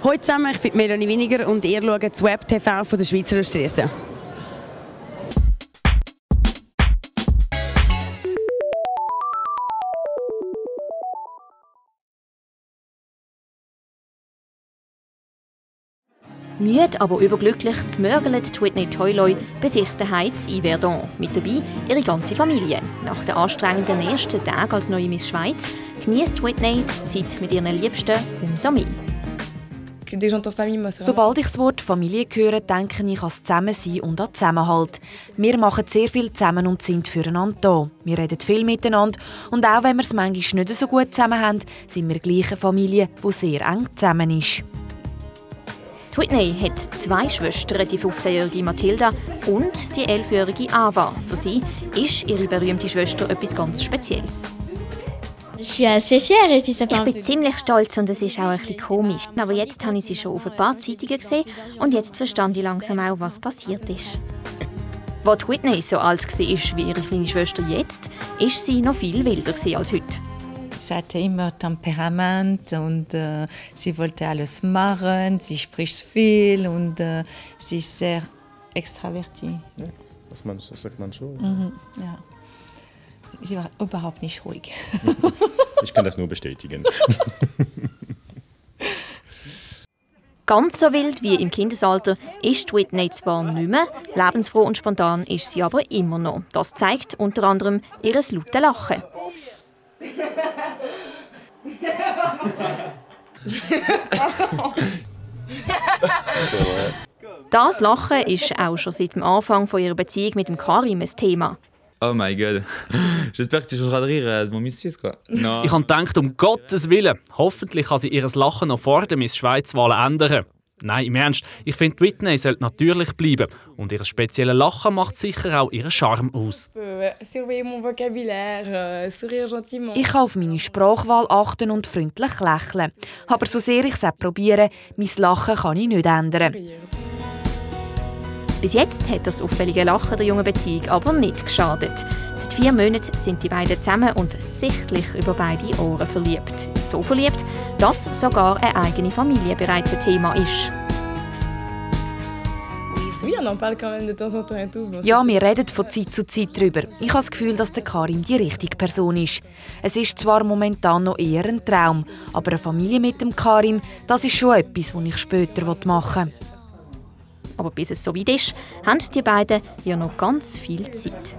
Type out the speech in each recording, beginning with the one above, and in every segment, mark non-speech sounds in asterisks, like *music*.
Hallo zusammen, ich bin Melanie Winiger und ihr schaut das Web TV der Schweizer Illustrierten. Müde, aber überglücklich zmörgelt Whitney Toyloy besichtigt Heiz Yverdon. Mit dabei ihre ganze Familie. Nach den anstrengenden ersten Tagen als neue Miss Schweiz genießt Whitney die Zeit mit ihren Liebsten umso mehr. Sobald ich das Wort Familie höre, denke ich an das Zusammensein und an Zusammenhalt. Wir machen sehr viel zusammen und sind füreinander da. Wir reden viel miteinander und auch wenn wir es manchmal nicht so gut zusammen haben, sind wir gleich eine Familie, die sehr eng zusammen ist. Whitney hat zwei Schwestern, die 15-jährige Mathilda und die 11-jährige Ava. Für sie ist ihre berühmte Schwester etwas ganz Spezielles. Ich bin ziemlich stolz und es ist auch ein bisschen komisch. Aber jetzt habe ich sie schon auf ein paar Zeitungen gesehen und jetzt verstand ich langsam auch, was passiert ist. Als Whitney so alt war wie ihre kleine Schwester jetzt, ist sie noch viel wilder als heute. Sie hatte immer Temperament und äh, sie wollte alles machen. Sie spricht viel und äh, sie ist sehr extravertiert. Ja, das, man, das sagt man so. Mhm, ja. Sie war überhaupt nicht ruhig. *laughs* ich kann das nur bestätigen. *laughs* Ganz so wild wie im Kindesalter ist Whitney zwar nicht mehr, lebensfroh und spontan ist sie aber immer noch. Das zeigt unter anderem ihr lautes Lachen. *laughs* Das Lachen ist auch schon seit dem Anfang von ihrer Beziehung mit dem Karim ein Thema. Oh mein Gott. *laughs* J'espère que tu changeras de rire de mon Miss Suisse, quoi. No. Ich habe gedacht, um Gottes Willen, hoffentlich kann sie ihr Lachen noch vor der Miss Schweiz-Wahl ändern. Nein, im Ernst, ich finde, Whitney sollte natürlich bleiben. Und ihr spezielles Lachen macht sicher auch ihren Charme aus. Euh, ich kann auf meine Sprachwahl achten und freundlich lächeln. Aber so sehr ich es auch probiere, mein Lachen kann ich nicht ändern. Bis jetzt hat das auffällige Lachen der jungen Beziehung aber nicht geschadet. Seit vier Monaten sind die beiden zusammen und sichtlich über beide Ohren verliebt. So verliebt, dass sogar eine eigene Familie bereits ein Thema ist. Ja, wir reden von Zeit zu Zeit darüber. Ich habe das Gefühl, dass der Karim die richtige Person ist. Es ist zwar momentan noch eher ein Traum, aber eine Familie mit dem Karim, das ist schon etwas, was ich später machen will. Aber bis es so weit ist, haben die beiden ja noch ganz viel Zeit.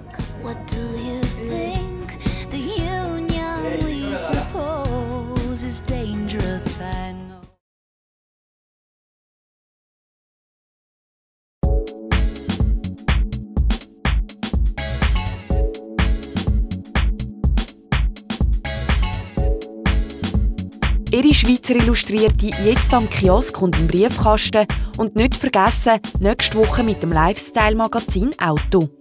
Ihre Schweizer Illustrierte jetzt am Kiosk und im Briefkasten und nicht vergessen, nächste Woche mit dem Lifestyle-Magazin Auto.